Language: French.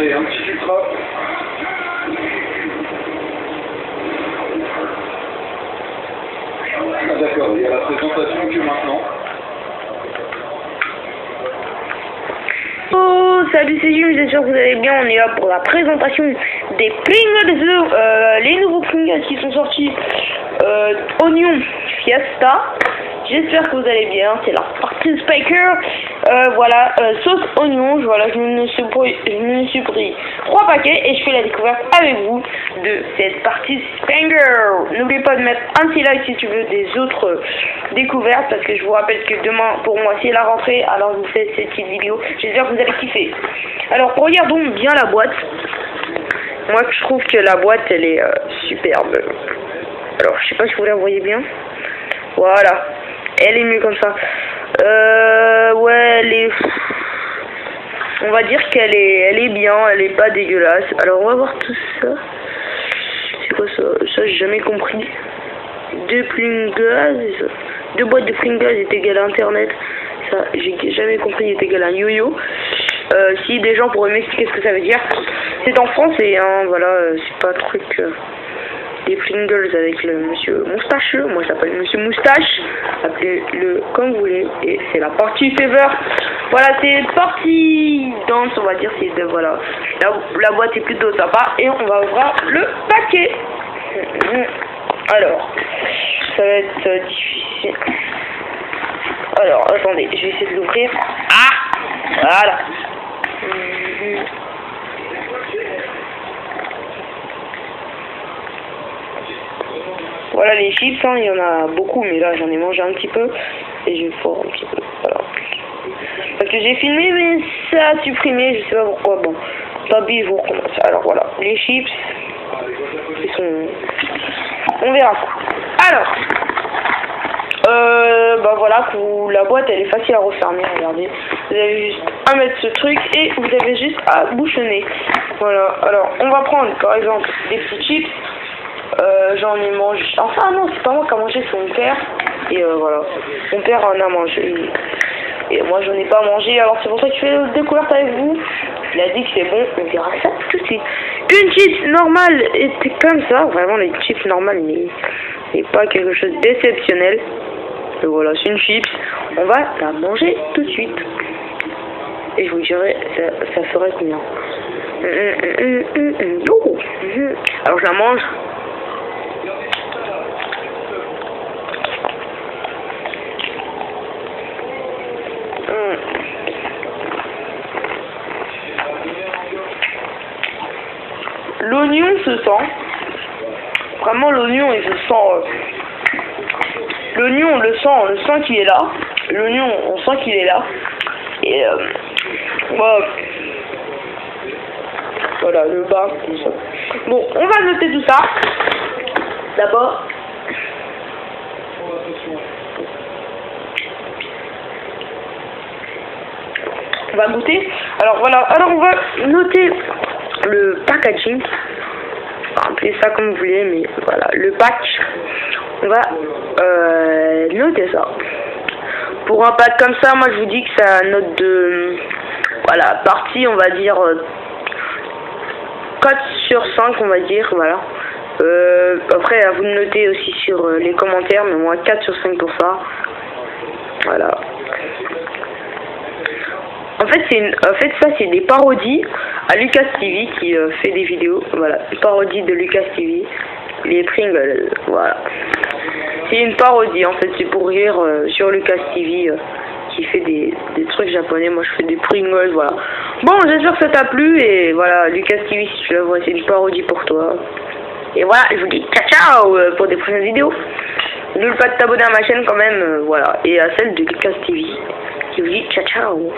Un petit ultra. Ah, D'accord, il y a la présentation que maintenant. Oh, salut, c'est Jim, j'espère que vous allez bien. On est là pour la présentation des Pringles, euh, les nouveaux Pringles qui sont sortis. Euh, Oignon Fiesta. J'espère que vous allez bien. C'est la Spiker. Euh, voilà, euh, sauce oignon. Voilà, je me, suis pris, je me suis pris trois paquets et je fais la découverte avec vous de cette partie Spanger. N'oubliez pas de mettre un petit like si tu veux des autres euh, découvertes parce que je vous rappelle que demain pour moi c'est la rentrée. Alors je vous fais cette petite vidéo. J'espère que vous allez kiffer. Alors regardons bien la boîte. Moi je trouve que la boîte elle est superbe. Alors je sais pas si vous la voyez bien. Voilà. Elle est mieux comme ça. Euh, ouais, elle est... On va dire qu'elle est, elle est bien, elle est pas dégueulasse. Alors on va voir tout ça. C'est quoi ça? Ça j'ai jamais compris. Deux Pringles. Deux boîtes de Pringles est égal à Internet. Ça j'ai jamais compris est égal à un yo-yo. Euh, si des gens pourraient m'expliquer ce que ça veut dire. C'est en français, hein, voilà, euh, c'est pas truc... euh, des Pringles avec le monsieur moustacheux. Moi, je l'appelle monsieur moustache. Appelez-le comme vous voulez. Et c'est la partie fever. Voilà, c'est partie danse, on va dire. C'est de, voilà. La, la boîte est plutôt sympa. Et on va ouvrir le paquet. Alors, ça va être euh, difficile. Alors, attendez, je vais essayer de l'ouvrir. Ah Voilà. Voilà les chips, hein, il y en a beaucoup, mais là j'en ai mangé un petit peu et je vais un petit peu. Parce que j'ai filmé, mais ça a supprimé, je sais pas pourquoi. Bon, pis, je vous recommence. Alors voilà, les chips, ils sont. On verra. Alors, euh, bah voilà, la boîte elle est facile à refermer, regardez. Vous avez juste à mettre ce truc et vous avez juste à bouchonner. Voilà, alors on va prendre par exemple des petits chips. Euh, j'en ai mangé. Enfin, non, c'est pas moi qui a mangé, c'est mon père. Et euh, voilà. Mon père en a mangé. Et moi, j'en ai pas mangé. Alors, c'est pour ça que je fais la découverte avec vous. Il a dit que c'est bon. On verra ça tout de suite. Une chips normale était comme ça. Vraiment, les chips normales, mais, mais pas quelque chose d'exceptionnel. Et voilà, c'est une chips. On va la manger tout de suite. Et je vous dirai, ça, ça ferait combien. Alors, je la mange. L'oignon se sent. Vraiment, l'oignon, il se sent. euh, L'oignon, on le sent, on le sent qu'il est là. L'oignon, on sent qu'il est là. Et euh, voilà. Voilà, le bas, comme ça. Bon, on va noter tout ça. D'abord. On va goûter. Alors voilà, alors on va noter le packaging. Appelez ça comme vous voulez, mais voilà, le patch. On va euh, noter ça. Pour un pack comme ça, moi je vous dis que ça note de voilà, partie, on va dire euh, 4 sur 5, on va dire, voilà. Euh, après, à vous de noter aussi sur euh, les commentaires, mais moi 4 sur 5 pour ça. Voilà. En fait, c'est une- en fait, ça c'est des parodies à Lucas TV qui euh, fait des vidéos. Voilà, des parodies de Lucas TV. Les Pringles, voilà. C'est une parodie en fait, c'est pour rire euh, sur Lucas TV euh, qui fait des, des trucs japonais. Moi je fais des Pringles, voilà. Bon, j'espère que ça t'a plu et voilà, Lucas TV si tu la vois, c'est une parodie pour toi. Et voilà, je vous dis ciao ciao pour des prochaines vidéos. N'oublie pas de t'abonner à ma chaîne quand même, voilà. Et à celle de Lucas TV qui vous dit ciao ciao.